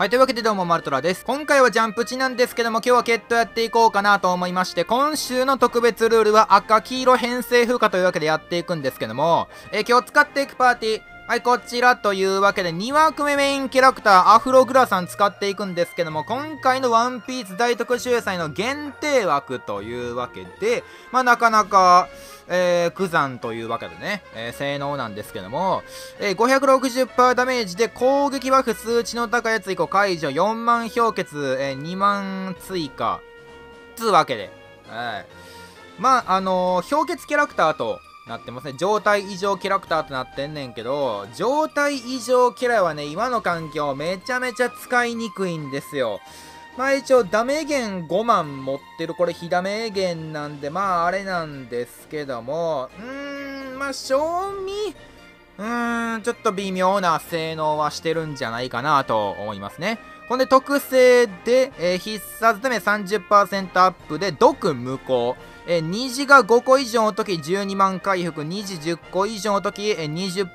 はい、というわけでどうも、マルトラです。今回はジャンプ値なんですけども、今日は決闘やっていこうかなと思いまして、今週の特別ルールは赤黄色編成風化というわけでやっていくんですけども、えー、今日使っていくパーティー、はい、こちらというわけで、2枠目メインキャラクター、アフログラさん使っていくんですけども、今回のワンピース大特集祭の限定枠というわけで、まあ、なかなか、えー、クザンというわけでね、えー、性能なんですけども、えー、560%ダメージで攻撃バフ数値の高いやつ以降解除、4万氷結、えー、2万追加、つうわけで、はい。まあ、あのー、氷結キャラクターと、なってますね。状態異常キャラクターとなってんねんけど、状態異常キャラはね、今の環境めちゃめちゃ使いにくいんですよ。まあ一応ダメ源5万持ってる、これ非ダメ源なんで、まああれなんですけども、うーん、まあ賞味、うーん、ちょっと微妙な性能はしてるんじゃないかなと思いますね。ほんで特性で、えー、必殺ダメ30%アップで毒無効。えー、虹が5個以上の時12万回復、2時10個以上の時、えー、20%、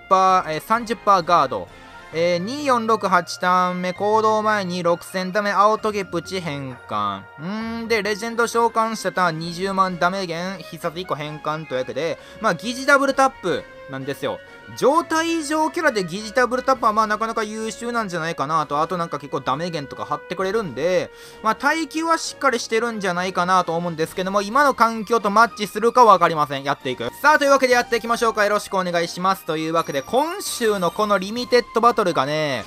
えー、30%ガード。えー、2468ターン目、行動前に6000ダメ、青トゲプチ変換。んーで、レジェンド召喚したターン20万ダメ減、必殺1個変換というわけで、まあ、疑似ダブルタップなんですよ。状態異常キャラで疑似ダブルタップはまあなかなか優秀なんじゃないかなと、あとなんか結構ダメ源とか貼ってくれるんで、まあ耐久はしっかりしてるんじゃないかなと思うんですけども、今の環境とマッチするかわかりません。やっていく。さあ、というわけでやっていきましょうか。よろしくお願いします。というわけで、今週のこのリミテッドバトルがね、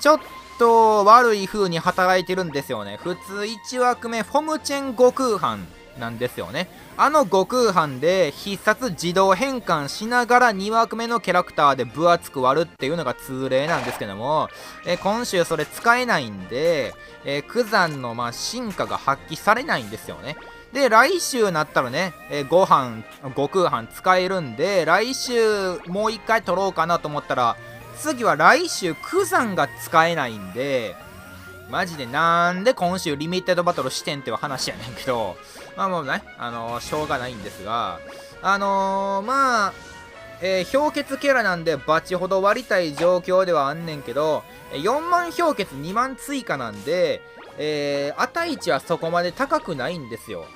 ちょっと悪い風に働いてるんですよね。普通1枠目、フォムチェン悟空班。なんですよね。あの悟空班で必殺自動変換しながら2枠目のキャラクターで分厚く割るっていうのが通例なんですけども、え今週それ使えないんで、えー、クザンのま進化が発揮されないんですよね。で、来週なったらね、えー、ご飯、悟空飯使えるんで、来週もう一回取ろうかなと思ったら、次は来週クザンが使えないんで、マジでなんで今週リミテッドバトルしてんっていう話やねんけど、まあもうね、あのー、しょうがないんですが、あのー、まあ、えー、氷結キャラなんでバチほど割りたい状況ではあんねんけど、4万氷結2万追加なんで、えー、値値はそこまで高くないんですよ。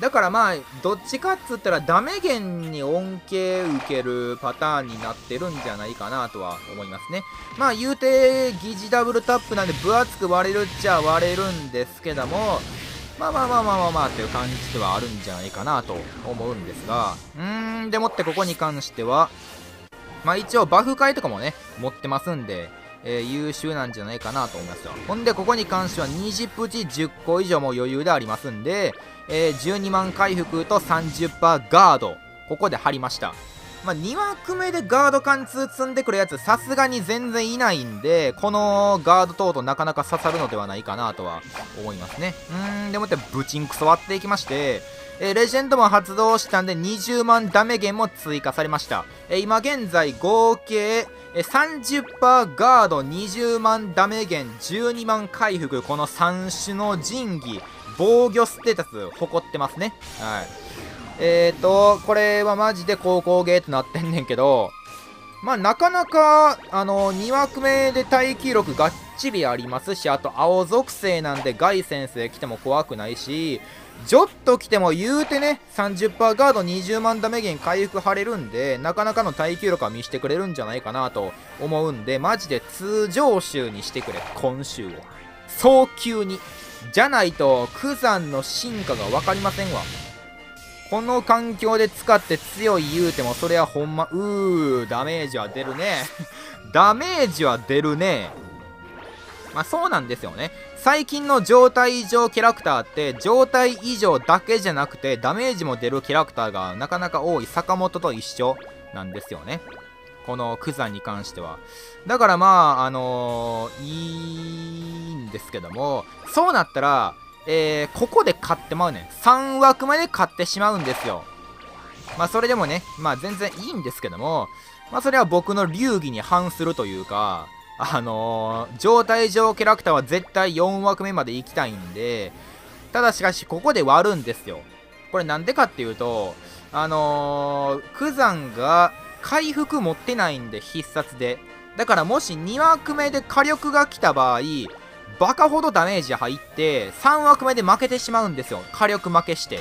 だからまあ、どっちかっつったらダメ源に恩恵受けるパターンになってるんじゃないかなとは思いますね。まあ言うて、疑似ダブルタップなんで分厚く割れるっちゃ割れるんですけども、まあまあまあまあまあまあっていう感じではあるんじゃないかなと思うんですが、うーん、でもってここに関しては、まあ一応バフ会とかもね、持ってますんで、えー、優秀なんじゃないかなと思いますよ。ほんで、ここに関しては20プチ10個以上も余裕でありますんで、えー、12万回復と30%ガード、ここで貼りました。まあ、2枠目でガード貫通積んでくるやつ、さすがに全然いないんで、このガード等となかなか刺さるのではないかなとは思いますね。うーん、でもってブチンクソ割っていきまして、え、レジェンドも発動したんで20万ダメ減も追加されました。え、今現在合計、え、30%ガード20万ダメ減12万回復この3種の神器防御ステータス誇ってますね。はい。えーと、これはマジで高校ゲーとなってんねんけど、まあなかなか、あの、2枠目で待機力がっちりありますし、あと青属性なんでガイ先生来ても怖くないし、ジョット来ても言うてね、30%ガード20万ダメ減回復張れるんで、なかなかの耐久力は見せてくれるんじゃないかなと思うんで、マジで通常週にしてくれ、今週を。早急に。じゃないと、クザンの進化が分かりませんわ。この環境で使って強い言うても、それはほんま、うー、ダメージは出るね。ダメージは出るね。まあそうなんですよね。最近の状態異常キャラクターって、状態異常だけじゃなくて、ダメージも出るキャラクターがなかなか多い坂本と一緒なんですよね。このクザに関しては。だからまあ、あのー、いいんですけども、そうなったら、えー、ここで買ってまうねん。3枠まで買ってしまうんですよ。まあ、それでもね、まあ、全然いいんですけども、まあ、それは僕の流儀に反するというか、あのー、状態上キャラクターは絶対4枠目まで行きたいんで、ただしかし、ここで割るんですよ。これなんでかっていうと、あのー、クザンが回復持ってないんで、必殺で。だからもし2枠目で火力が来た場合、バカほどダメージ入って、3枠目で負けてしまうんですよ。火力負けして。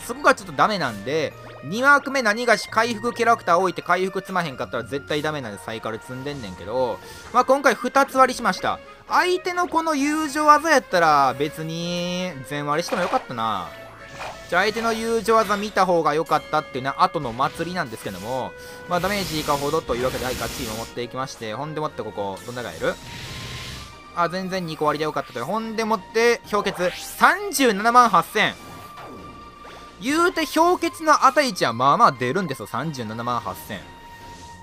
そこがちょっとダメなんで、2枠目何がし回復キャラクター置いて回復積まへんかったら絶対ダメなんでサイカル積んでんねんけど、まあ今回2つ割りしました。相手のこの友情技やったら別に全割りしてもよかったな。じゃあ相手の友情技見た方が良かったっていうのは後の祭りなんですけども、まあダメージいかほどというわけで、はい、ガッチリ持っていきまして、ほんでもってここ、どんながいるあ、全然2個割りでよかったという。ほんでもって、氷結、37万8000。言うて氷結の値値はまあまあ出るんですよ。37万8000。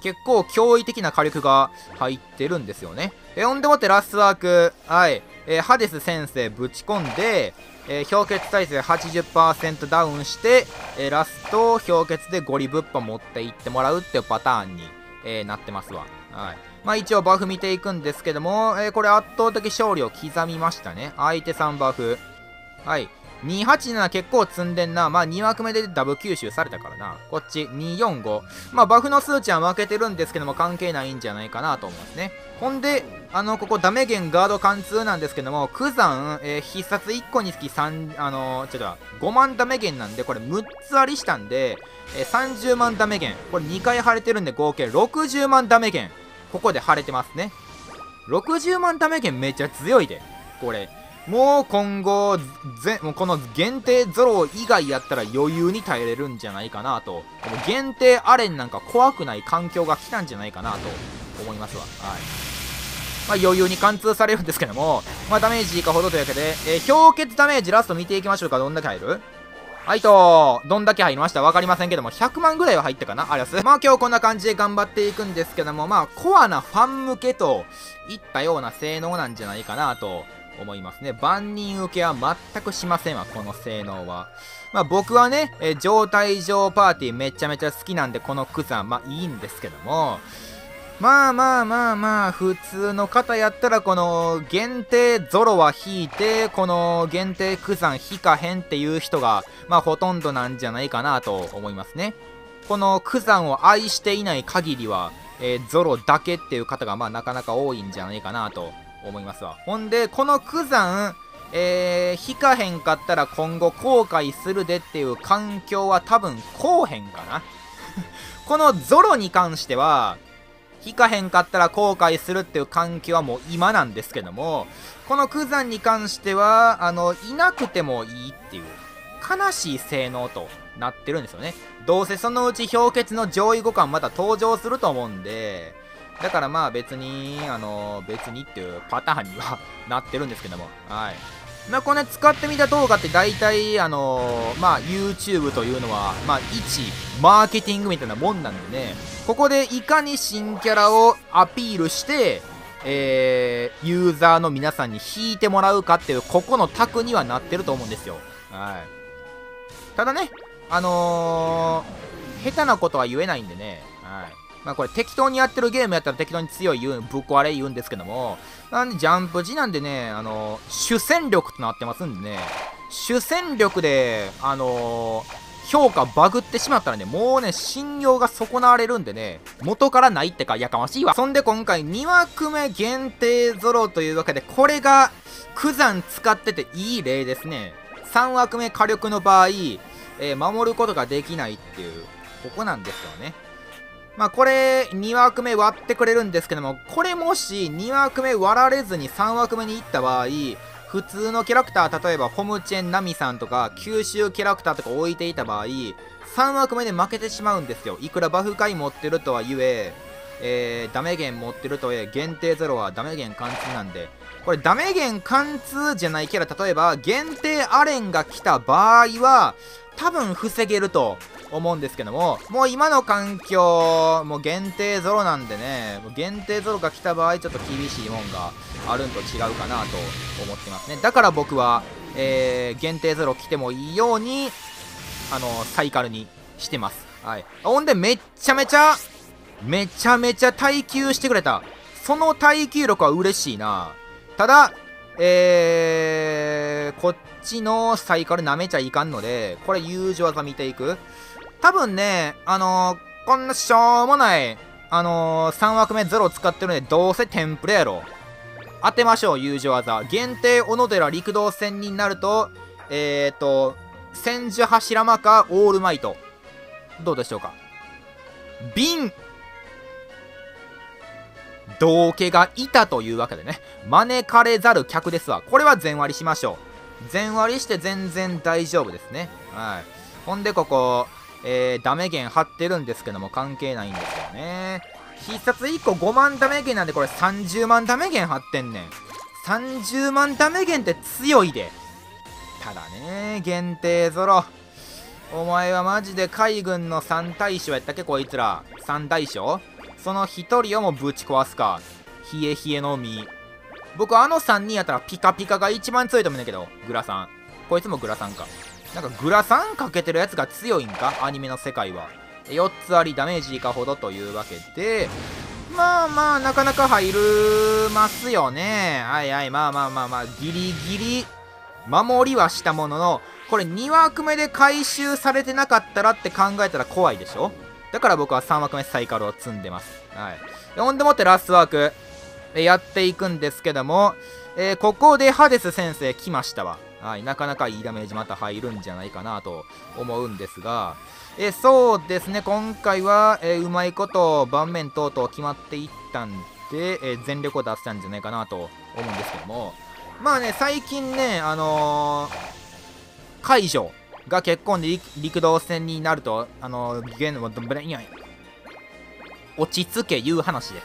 結構驚異的な火力が入ってるんですよね。え、ほんでもってラストワーク、はい、えー、ハデス先生ぶち込んで、えー、氷結耐性80%ダウンして、えー、ラスト氷結でゴリぶっぱ持っていってもらうっていうパターンに、えー、なってますわ。はい。まあ一応バフ見ていくんですけども、えー、これ圧倒的勝利を刻みましたね。相手3バフ。はい。287結構積んでんな。まあ2枠目でダブ吸収されたからな。こっち245。まあバフの数値は負けてるんですけども関係ないんじゃないかなと思いますね。ほんで、あの、ここダメゲンガード貫通なんですけども、九山、えー、必殺1個につき3、あのー、ちょっと、5万ダメゲンなんで、これ6つありしたんで、えー、30万ダメゲン。これ2回腫れてるんで合計60万ダメゲン。ここで腫れてますね。60万ダメゲンめっちゃ強いで。これ。もう今後、ぜもうこの限定ゾロ以外やったら余裕に耐えれるんじゃないかなと。限定アレンなんか怖くない環境が来たんじゃないかなと思いますわ。はい。まあ余裕に貫通されるんですけども、まあダメージいかほどというわけで、えー、氷結ダメージラスト見ていきましょうか。どんだけ入る？はいと、どんだけ入りました？わかりませんけども、100万ぐらいは入ったかな？あります。まあ今日こんな感じで頑張っていくんですけども、まあコアなファン向けといったような性能なんじゃないかなと思いますね。万人受けは全くしませんわ、この性能は。まあ僕はね、え状態上パーティーめちゃめちゃ好きなんで、このクザ、まあいいんですけども、まあまあまあまあ、普通の方やったら、この限定ゾロは引いて、この限定クザン引かへんっていう人が、まあほとんどなんじゃないかなと思いますね。このクザンを愛していない限りは、えー、ゾロだけっていう方がまあなかなか多いんじゃないかなと思いますわ。ほんで、この九山、えー、引かへんかったら今後後悔するでっていう環境は多分こうへんかな。このゾロに関しては、引かへんかったら後悔するっていう環境はもう今なんですけども、この九山に関しては、あの、いなくてもいいっていう、悲しい性能となってるんですよね。どうせそのうち氷結の上位互換また登場すると思うんで、だからまあ別に、あの、別にっていうパターンにはなってるんですけども、はい。まあこれ、ね、使ってみた動画って大体、あのまあ YouTube というのは、まあ一、マーケティングみたいなもんなんでね、ここでいかに新キャラをアピールして、えー、ユーザーの皆さんに引いてもらうかっていう、ここの卓にはなってると思うんですよ。はい。ただね、あのー、下手なことは言えないんでね、はい。まあこれ適当にやってるゲームやったら適当に強い言う、ぶっ壊れ言うんですけども、なんでジャンプ時なんでね、あの、主戦力となってますんでね、主戦力で、あの評価バグってしまったらね、もうね、信用が損なわれるんでね、元からないってか、やかましいわ。そんで今回2枠目限定ゾロというわけで、これが、九山使ってていい例ですね。3枠目火力の場合、えー、守ることができないっていう、ここなんですよね。まあこれ2枠目割ってくれるんですけども、これもし2枠目割られずに3枠目に行った場合、普通のキャラクター、例えばホムチェンナミさんとか九州キャラクターとか置いていた場合、3枠目で負けてしまうんですよ。いくらバフ回持ってるとは言え、えー、ダメゲン持ってるとはいえ、限定ゼロはダメゲン貫通なんで、これダメゲン貫通じゃないキャラ、例えば限定アレンが来た場合は、多分防げると思うんですけども、もう今の環境、もう限定ゾロなんでね、もう限定ゾロが来た場合、ちょっと厳しいもんがあるんと違うかなと思ってますね。だから僕は、えー、限定ゾロ来てもいいように、あの、サイカルにしてます。はい。ほんで、めっちゃめちゃ、めちゃめちゃ耐久してくれた。その耐久力は嬉しいな。ただ、えー、こっちのサイカル舐めちゃいかんので、これ友情技見ていく多分ね、あのー、こんなしょうもない、あのー、3枠目ゼロ使ってるんで、どうせテンプレやろ。当てましょう、友情技。限定小野寺陸道戦になると、えーと、千住柱間かオールマイト。どうでしょうか？瓶道家がいたというわけでね、招かれざる客ですわ。これは全割りしましょう。全割りして全然大丈夫ですね。はい。ほんで、ここ、えー、ダメ源貼ってるんですけども、関係ないんですよね。必殺1個5万ダメ源なんで、これ30万ダメ源貼ってんねん。30万ダメ源って強いで。ただね、限定ゾロ。お前はマジで海軍の3大将やったっけ？こいつら。3大将？その1人をもぶち壊すか。冷え冷えの実。僕あの3人やったらピカピカが一番強いと思うんだけど、グラさん。こいつもグラさんか。なんかグラサンかけてるやつが強いんか？アニメの世界は。4つありダメージ以下ほどというわけで、まあまあ、なかなか入るますよね。はいはい、まあまあまあまあ、ギリギリ、守りはしたものの、これ2枠目で回収されてなかったらって考えたら怖いでしょ？だから僕は3枠目サイカルを積んでます。はい。ほんでもってラストワーク、やっていくんですけども、えー、ここでハデス先生来ましたわ。はい、なかなかいいダメージまた入るんじゃないかなと思うんですが、えそうですね、今回は、えうまいこと盤面等々決まっていったんで、え全力を出せたんじゃないかなと思うんですけども、まあね、最近ね、あのー、解除が結婚で陸道戦になると、あのー、ゲームブレイン落ち着けいう話で。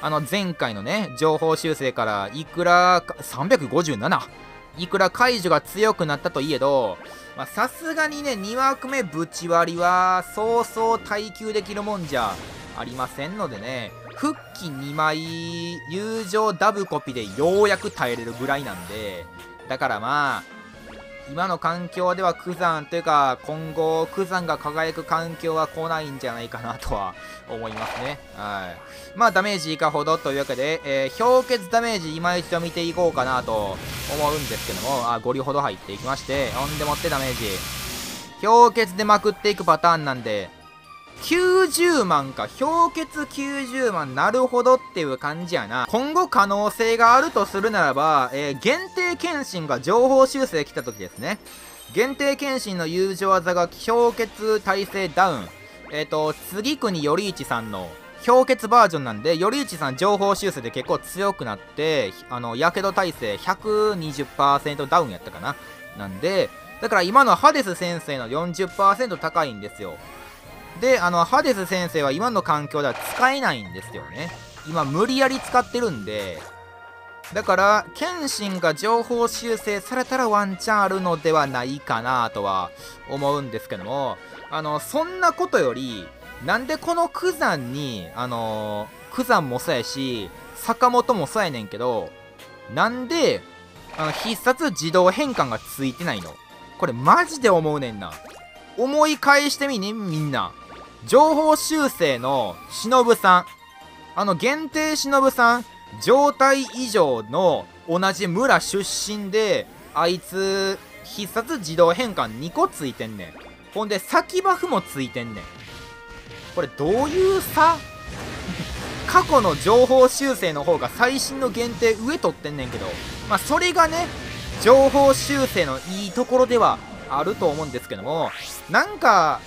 あの前回のね、情報修正からいくら357いくら解除が強くなったといえど、まさすがにね、2枠目ぶち割りは、そうそう耐久できるもんじゃありませんのでね、復帰2枚、友情ダブコピでようやく耐えれるぐらいなんで、だからまあ、今の環境ではクザンというか今後クザンが輝く環境は来ないんじゃないかなとは思いますね。はい。まあダメージ以下ほどというわけで、えー、氷結ダメージ今一度見ていこうかなと思うんですけどもあ5里ほど入っていきましてほんでもってダメージ。氷結でまくっていくパターンなんで90万か、氷結90万、なるほどっていう感じやな。今後可能性があるとするならば、えー、限定検診が情報修正来た時ですね。限定検診の友情技が氷結耐性ダウン。えっ、ー、と、次国頼一さんの氷結バージョンなんで、頼一さん情報修正で結構強くなって、あの、やけど耐性120%ダウンやったかな。なんで、だから今のハデス先生の40%高いんですよ。で、あの、ハデス先生は今の環境では使えないんですよね。今、無理やり使ってるんで、だから、謙信が情報修正されたらワンチャンあるのではないかなとは思うんですけども、あの、そんなことより、なんでこの九山に、あの九山もそうやし、坂本もそうやねんけど、なんで、あの、必殺自動変換がついてないの？これマジで思うねんな。思い返してみね、みんな。情報修正の忍さん。あの、限定忍さん、状態以上の同じ村出身で、あいつ、必殺自動変換2個ついてんねん。ほんで、先バフもついてんねん。これどういう差？過去の情報修正の方が最新の限定上取ってんねんけど、まあ、それがね、情報修正のいいところではあると思うんですけども、なんか、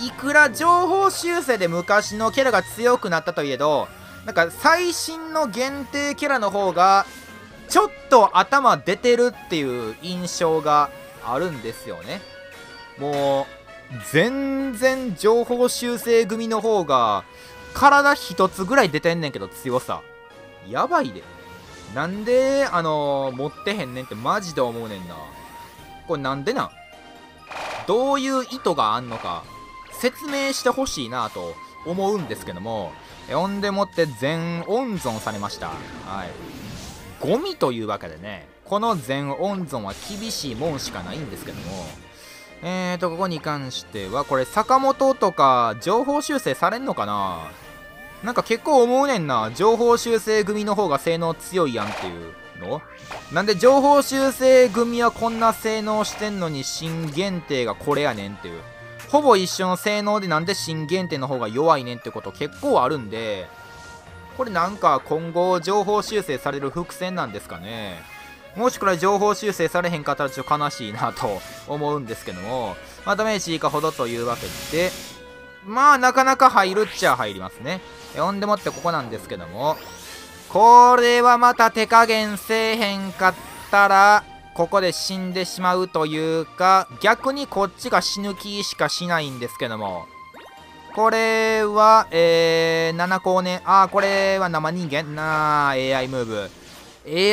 いくら情報修正で昔のキャラが強くなったといえど、なんか最新の限定キャラの方が、ちょっと頭出てるっていう印象があるんですよね。もう、全然情報修正組の方が、体一つぐらい出てんねんけど強さ。やばいで。なんで、あのー、持ってへんねんってマジで思うねんな。これなんでなん？どういう意図があんのか。説明してほしいなと思うんですけども、呼んでもって全温存されました。はい。ゴミというわけでね、この全温存は厳しいもんしかないんですけども、えーと、ここに関しては、これ、坂本とか、情報修正されんのかな？なんか結構思うねんな。情報修正組の方が性能強いやんっていうの？なんで情報修正組はこんな性能してんのに新限定がこれやねんっていう。ほぼ一緒の性能でなんで新限定の方が弱いねんってこと結構あるんで、これなんか今後情報修正される伏線なんですかね。もしこれ情報修正されへんかったらちょっと悲しいなと思うんですけども、まあ、ダメージ以下ほどというわけで、まあなかなか入るっちゃ入りますね。ほんでもってここなんですけども、これはまた手加減せえへんかったら、ここで死んでしまうというか、逆にこっちが死ぬ気しかしないんですけども、これは、えー、7光年、あー、これは生人間。なあ、AI ムーブ。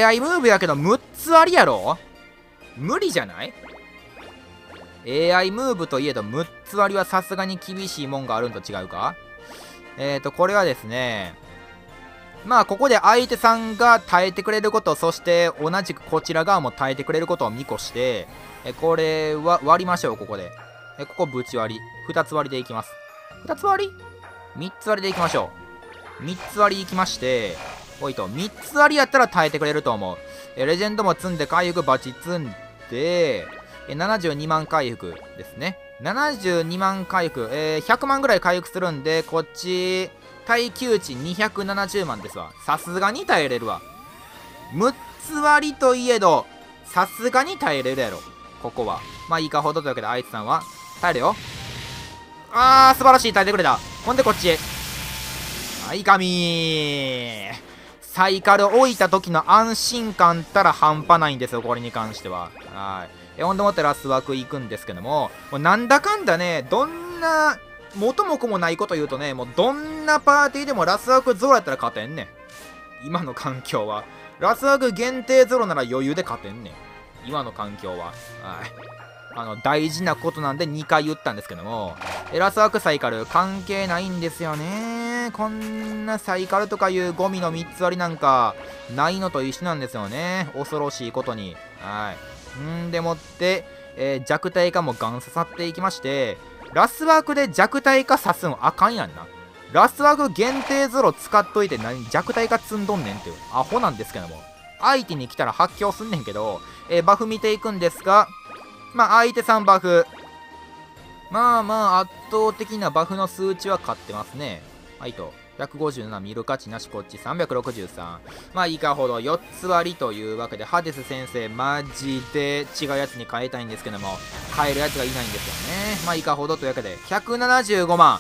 AI ムーブやけど6つありやろ？無理じゃない ?AI ムーブといえど6つ割りはさすがに厳しいもんがあるんと違うか？えーと、これはですね、まあ、ここで相手さんが耐えてくれること、そして同じくこちら側も耐えてくれることを見越して、えこれは割りましょう、ここで。えここぶち割り。2つ割りでいきます。2つ割り ?3 つ割りでいきましょう。3つ割りいきまして、おいと、3つ割りやったら耐えてくれると思う。えレジェンドも積んで回復バチ積んで、え72万回復ですね。72万回復、えー、100万ぐらい回復するんで、こっち、耐久値270万ですわ。さすがに耐えれるわ。6つ割といえど、さすがに耐えれるやろ。ここは。まあいいかほどというわけで、あいつさんは、耐えるよ。あー、素晴らしい、耐えてくれた。ほんでこっち。はい、神サイカル置いた時の安心感ったら半端ないんですよ、これに関しては。はい。え、ほんでもってラス枠行くんですけども、もうなんだかんだね、どんな、元も子もないこと言うとね、もうどんなパーティーでもラス枠ゾロやったら勝てんねん。今の環境は。ラス枠限定ゾロなら余裕で勝てんねん。今の環境は。はい。あの、大事なことなんで2回言ったんですけども、エラスワークサイカル関係ないんですよね。こんなサイカルとかいうゴミの3つ割りなんか、ないのと一緒なんですよね。恐ろしいことに。はい。んでもって、えー、弱体化もガン刺さっていきまして、ラスワークで弱体化さすんあかんやんな。ラスワーク限定ゾロ使っといて何弱体化積んどんねんっていうアホなんですけども。相手に来たら発狂すんねんけど、えー、バフ見ていくんですが、まあ、相手さんバフ。まあまあ、圧倒的なバフの数値は勝ってますね。はいと。157見る価値なしこっち363まあいかほど4つ割りというわけでハデス先生マジで違うやつに変えたいんですけども変えるやつがいないんですよね。まあいいかほどというわけで175万。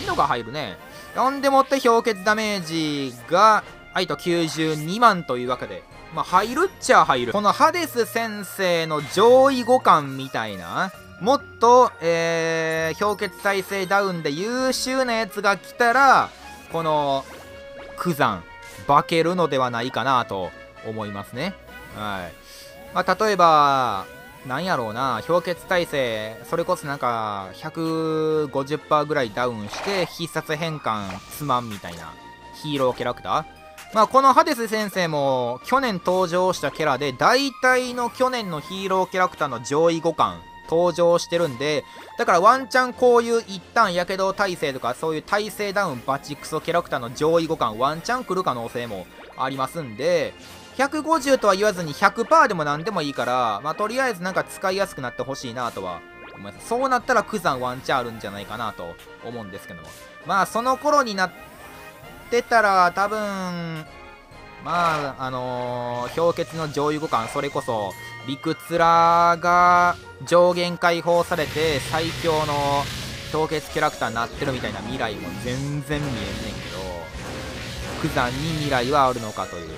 いいのが入るね。ほんでもって氷結ダメージがはいと92万というわけでまあ、入るっちゃ入る。このハデス先生の上位互換みたいな、もっと、えー、氷結耐性ダウンで優秀なやつが来たら、この、九山、化けるのではないかなと思いますね。はい。まあ、例えば、なんやろうな、氷結耐性、それこそなんか、150%ぐらいダウンして、必殺変換つまんみたいな、ヒーローキャラクターまあ、このハデス先生も去年登場したキャラで大体の去年のヒーローキャラクターの上位互換登場してるんでだからワンチャンこういう一旦やけど耐性とかそういう耐性ダウンバチクソキャラクターの上位互換ワンチャン来る可能性もありますんで150とは言わずに100%でも何でもいいから、まあ、とりあえずなんか使いやすくなってほしいなとは思いますそうなったらクザンワンチャンあるんじゃないかなと思うんですけども。まあその頃になってたら、多分、まあ、あのー、氷結の上位互換、それこそ、理屈らが上限解放されて、最強の氷結キャラクターになってるみたいな未来も全然見えんねんけど、九山に未来はあるのかという、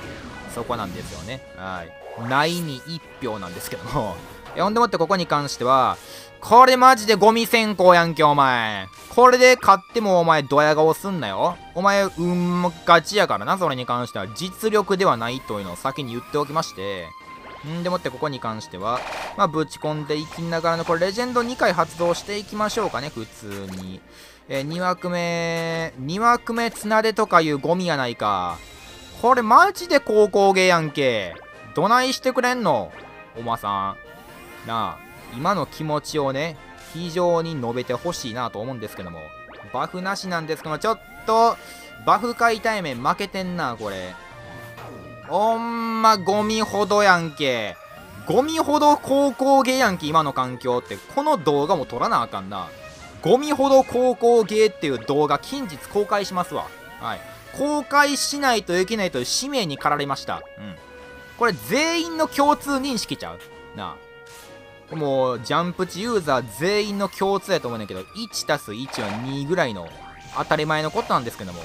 そこなんですよね。はい。ないに1票なんですけども、えほんでもってここに関しては、これマジでゴミ先行やんけ、お前。これで勝ってもお前ドヤ顔すんなよ。お前、うんガチやからな、それに関しては。実力ではないというのを先に言っておきまして。んでもってここに関しては、まあ、ぶち込んでいきながらの、これレジェンド2回発動していきましょうかね、普通に。えー、2枠目、2枠目綱手とかいうゴミやないか。これマジで高校芸やんけ。どないしてくれんのおまさん。なあ。今の気持ちをね、非常に述べてほしいなと思うんですけども、バフなしなんですけども、ちょっと、バフ解体面負けてんな、これ。ほんま、ゴミほどやんけ。ゴミほど高校芸やんけ、今の環境って。この動画も撮らなあかんな。ゴミほど高校芸っていう動画近日公開しますわ。はい。公開しないといけないという使命に駆られました。うん。これ全員の共通認識ちゃう？なあ。もう、ジャンプ値ユーザー全員の共通やと思うんだけど、1たす1は2ぐらいの当たり前のことなんですけども、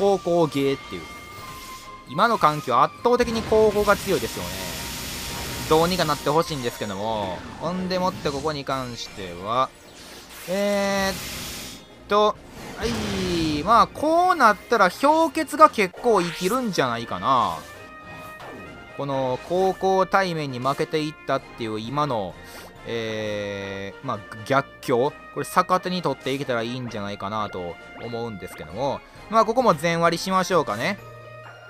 高校ゲーっていう。今の環境圧倒的に高校が強いですよね。どうにかなってほしいんですけども、ほんでもってここに関しては、えー、っと、はい、まあ、こうなったら氷結が結構生きるんじゃないかな。この高校対面に負けていったっていう今の、えー、まあ、逆境、これ逆手に取っていけたらいいんじゃないかなと思うんですけども、まあ、ここも全割りしましょうかね。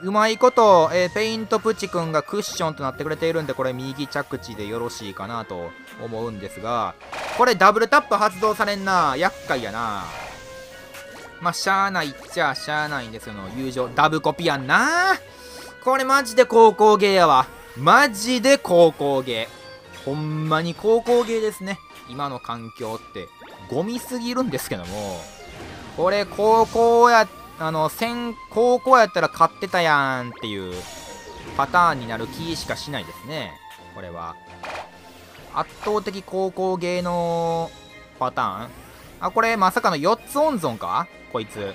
うまいこと、えー、ペイントプチ君がクッションとなってくれているんで、これ右着地でよろしいかなと思うんですが、これダブルタップ発動されんな。厄介やな。まあ、しゃあないっちゃしゃあないんですよ、友情。ダブコピやんな。これマジで高校芸やわ。マジで高校芸。ほんまに高校芸ですね。今の環境って。ゴミすぎるんですけども。これ高校やって、あの、先、高校やったら買ってたやんっていうパターンになる気しかしないですね。これは。圧倒的高校芸のパターンあ、これまさかの4つ温存か？こいつ。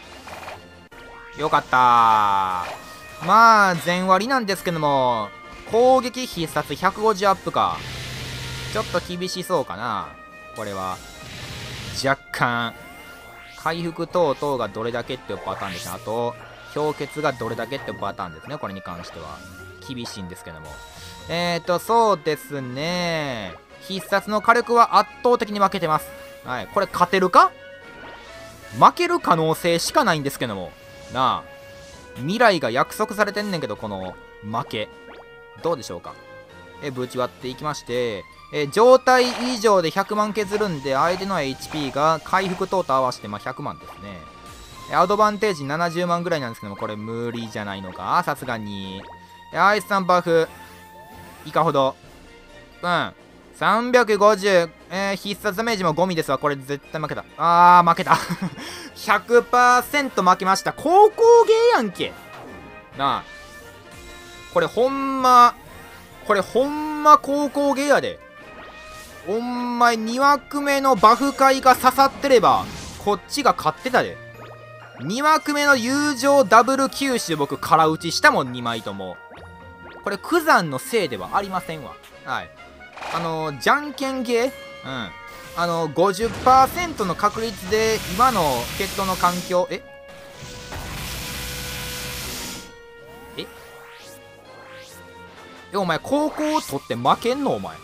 よかったまあ、全割なんですけども、攻撃必殺150アップか。ちょっと厳しそうかな。これは。若干。回復等々がどれだけっていうパターンですね。あと、氷結がどれだけっていうパターンですね。これに関しては。厳しいんですけども。えーと、そうですね。必殺の火力は圧倒的に負けてます。はい。これ勝てるか？負ける可能性しかないんですけども。なあ。未来が約束されてんねんけど、この負け。どうでしょうか？え、ぶち割っていきまして、え、状態以上で100万削るんで、相手の HP が回復等と合わせて、まあ、100万ですね。アドバンテージ70万ぐらいなんですけども、これ無理じゃないのか？さすがに。アイスさんバフ。いかほど。うん。350、えー、必殺ダメージもゴミですわ。これ絶対負けた。あー、負けた。100%負けました。高校芸やんけ。なあ。これほんま、これほんま高校芸やで。ほんま2枠目のバフ会が刺さってれば、こっちが勝ってたで。2枠目の友情ダブル九州僕空打ちしたもん2枚とも。これ九山のせいではありませんわ。はい。あのじゃんけんゲー？うんあのー50%の確率で今のペットの環境？え？え？えお前高校を取って負けんの？お前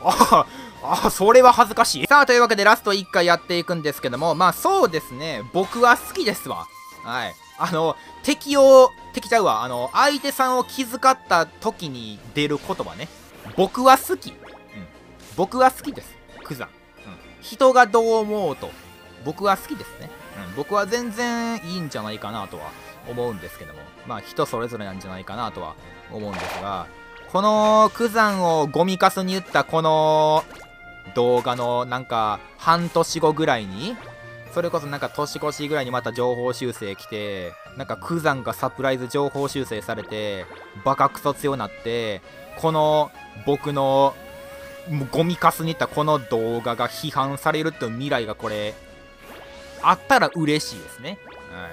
あああそれは恥ずかしいさあというわけでラスト1回やっていくんですけどもまあそうですね僕は好きですわはいあの敵を敵ちゃうわあの相手さんを気遣った時に出る言葉ね僕は好きうん僕は好きです。クザ。うん。人がどう思うと、僕は好きですね。うん。僕は全然いいんじゃないかなとは思うんですけども。まあ人それぞれなんじゃないかなとは思うんですが、このクザンをゴミカスに言ったこの動画のなんか半年後ぐらいに、それこそなんか年越しぐらいにまた情報修正来て、なんかクザンがサプライズ情報修正されて、バカクソ強なって、この僕のゴミかすにいったこの動画が批判されるっていう未来がこれ、あったら嬉しいですね。はい。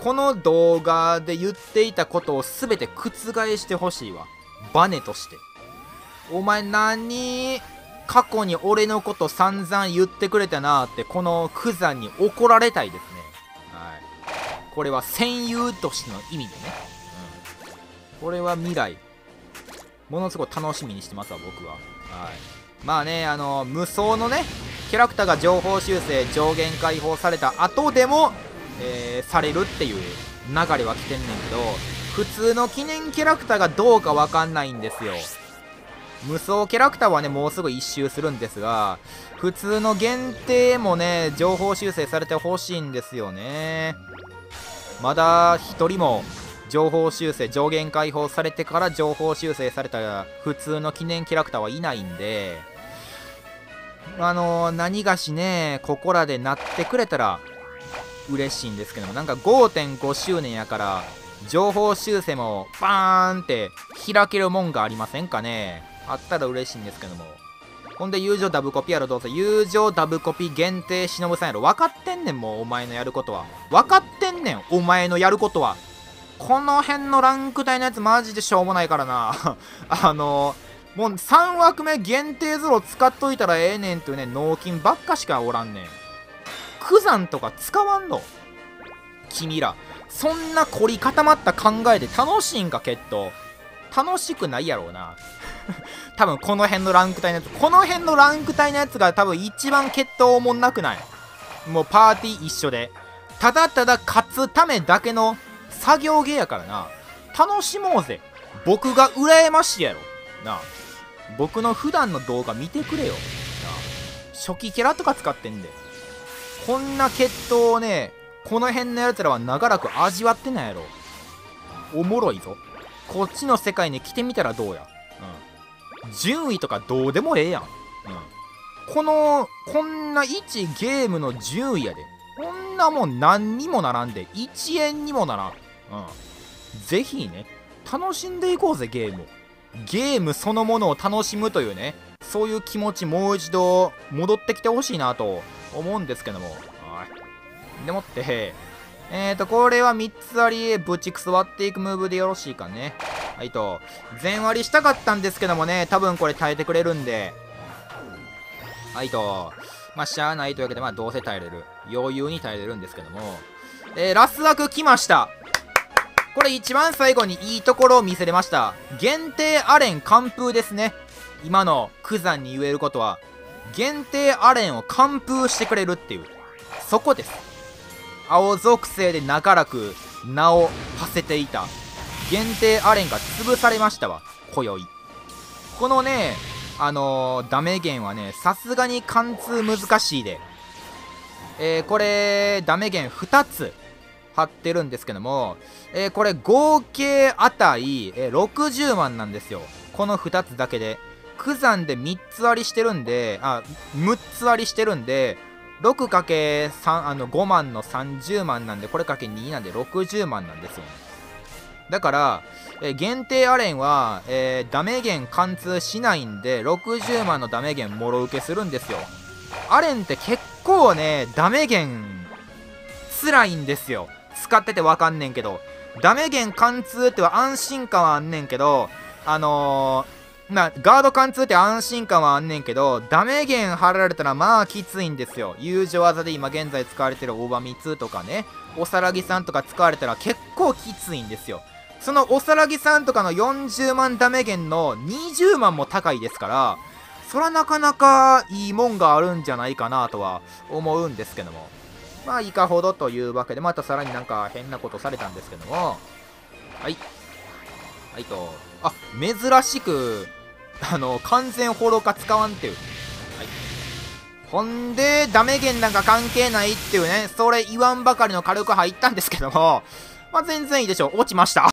この動画で言っていたことを全て覆してほしいわ。バネとして。お前何過去に俺のこと散々言ってくれたなってこのクザに怒られたいですね。はい。これは戦友としての意味でね。うん。これは未来。ものすごい楽しみにしてますわ、僕は。はい、まあねあの無双のねキャラクターが情報修正上限解放された後でも、えー、されるっていう流れは来てんねんけど普通の記念キャラクターがどうかわかんないんですよ無双キャラクターはねもうすぐ一周するんですが普通の限定もね情報修正されてほしいんですよね。まだ1人も情報修正上限解放されてから情報修正された普通の記念キャラクターはいないんであのー、何がしねここらでなってくれたら嬉しいんですけども、なんか5.5周年やから、情報修正もバーンって開けるもんがありませんかね。あったら嬉しいんですけども。ほんで、友情ダブコピやろ、どうせ。友情ダブコピ限定忍さんやろ。分かってんねん、もう、お前のやることは。分かってんねん、お前のやることは。この辺のランク帯のやつマジでしょうもないからな。あのもう3枠目限定ゾロ使っといたらええねんっていうね、納金ばっかしかおらんねん。クザンとか使わんの？君ら。そんな凝り固まった考えで楽しいんか、決闘。楽しくないやろうな。多分この辺のランク帯のやつ、この辺のランク帯のやつが多分一番決闘もなくない？もうパーティー一緒で。ただただ勝つためだけの作業芸やからな。楽しもうぜ。僕が羨ましいやろ。な。僕の普段の動画見てくれよ。な。初期キャラとか使ってんで。こんな決闘をね、この辺のやつらは長らく味わってないやろ。おもろいぞ。こっちの世界に来てみたらどうや。うん。順位とかどうでもええやん。うん。この、こんな1ゲームの順位やで。こんなもん何にもならんで。1円にもならん。うん。ぜひね、楽しんでいこうぜ、ゲームゲームそのものを楽しむというね、そういう気持ちもう一度戻ってきてほしいなと思うんですけども。でもって、えーと、これは3つあり、ブチクス割っていくムーブでよろしいかね。はいと、全割りしたかったんですけどもね、多分これ耐えてくれるんで。はいと、まあ、しゃあないというわけで、まあ、どうせ耐えれる。余裕に耐えれるんですけども。えー、ラス枠来ました。これ一番最後にいいところを見せれました。限定アレン完封ですね。今のクザに言えることは、限定アレンを完封してくれるっていう、そこです。青属性で長らく名を馳せていた限定アレンが潰されましたわ、今宵。このね、あのー、ダメ源はね、さすがに貫通難しいで。えー、これ、ダメ源2つ貼ってるんですけども、えー、これ合計値、え、60万なんですよ。この2つだけで。九山で3つ割りしてるんで、あ、6つ割りしてるんで、6×3 あの5万の30万なんでこれかけ2なんで60万なんですよだから、えー、限定アレンは、えー、ダメ源貫通しないんで60万のダメ源もろ受けするんですよ。アレンって結構ねダメ源辛いんですよ。使っててわかんねんけど。ダメ源貫通っては安心感はあんねんけどあのーまあ、ガード貫通って安心感はあんねんけど、ダメ源貼られたらまあきついんですよ。友情技で今現在使われてる大場3とかね、おさらぎさんとか使われたら結構きついんですよ。そのおさらぎさんとかの40万ダメ源の20万も高いですから、そらなかなかいいもんがあるんじゃないかなとは思うんですけども。まあ、いかほどというわけで、またさらになんか変なことされたんですけども。はい。はいと。あ、珍しく、あの、完全フォロー化使わんっていう。はい。ほんで、ダメ源なんか関係ないっていうね、それ言わんばかりの軽く入ったんですけども、まあ、全然いいでしょう。落ちました。